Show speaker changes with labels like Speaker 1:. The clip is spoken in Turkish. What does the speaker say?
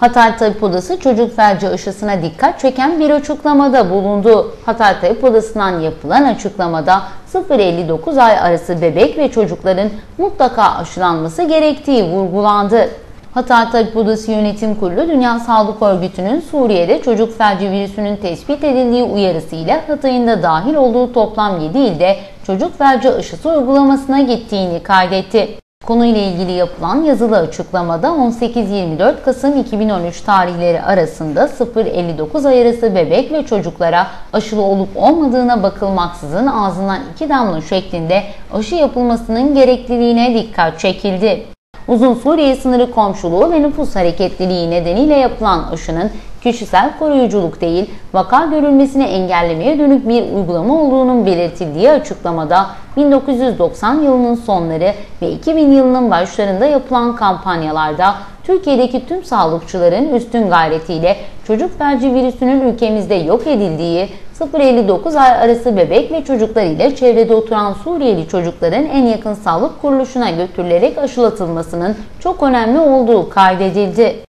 Speaker 1: Hatay Tabip Odası çocuk felci aşısına dikkat çeken bir açıklamada bulundu. Hatay Tabip Odası'ndan yapılan açıklamada 0-59 ay arası bebek ve çocukların mutlaka aşılanması gerektiği vurgulandı. Hatay Tabip Odası Yönetim Kurulu Dünya Sağlık Örgütü'nün Suriye'de çocuk felci virüsünün tespit edildiği uyarısıyla Hatay'ın da dahil olduğu toplam 7 ilde çocuk felci aşısı uygulamasına gittiğini kaydetti. Konuyla ilgili yapılan yazılı açıklamada 18-24 Kasım 2013 tarihleri arasında 0-59 ay arası bebek ve çocuklara aşılı olup olmadığına bakılmaksızın ağzından iki damla şeklinde aşı yapılmasının gerekliliğine dikkat çekildi. Uzun Suriye sınırı komşuluğu ve nüfus hareketliliği nedeniyle yapılan aşının kişisel koruyuculuk değil, vaka görülmesini engellemeye dönük bir uygulama olduğunun belirtildiği açıklamada 1990 yılının sonları ve 2000 yılının başlarında yapılan kampanyalarda Türkiye'deki tüm sağlıkçıların üstün gayretiyle çocuk felci virüsünün ülkemizde yok edildiği, 0-59 ay arası bebek ve çocuklar ile çevrede oturan Suriyeli çocukların en yakın sağlık kuruluşuna götürülerek aşılatılmasının çok önemli olduğu kaydedildi.